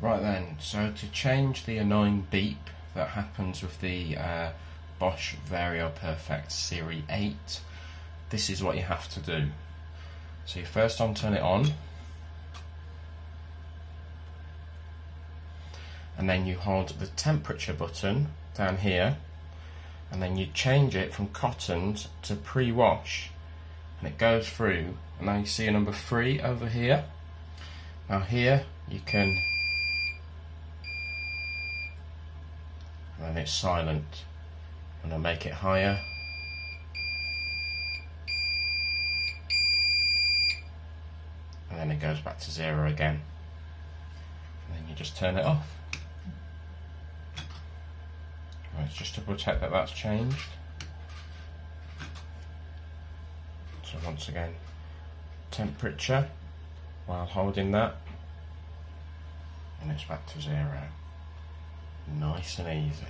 Right then, so to change the annoying beep that happens with the uh, Bosch Vario Perfect Series 8, this is what you have to do. So you first on turn it on, and then you hold the temperature button down here, and then you change it from cottoned to pre-wash, and it goes through, and now you see a number 3 over here. Now here you can and it's silent. And I make it higher. And then it goes back to zero again. And then you just turn it off. And just to protect that that's changed. So once again, temperature while holding that and it's back to zero nice and easy.